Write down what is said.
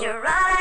You're right.